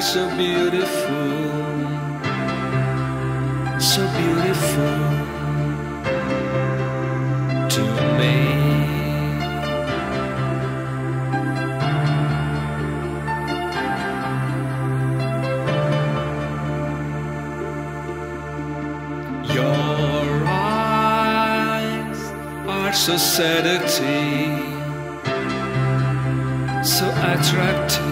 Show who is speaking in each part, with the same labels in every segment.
Speaker 1: so beautiful, so beautiful to me. Your eyes are so seductive, so attractive.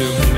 Speaker 1: to